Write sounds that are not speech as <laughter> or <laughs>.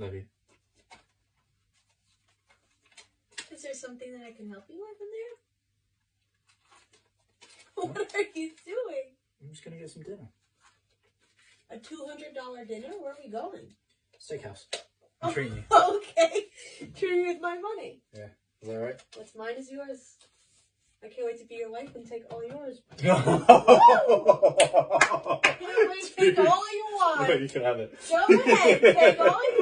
Love. Is there something that I can help you with in there? <laughs> What are you doing? I'm just gonna get some dinner. A two hundred dollar dinner? Where are we going? Steakhouse. <laughs> I'm treating you. Okay, <laughs> treating you with my money. Yeah. Is that right? What's mine is yours. I can't wait to be your wife and take all yours. No. can take all you want. you can have it. Go ahead, take all you want.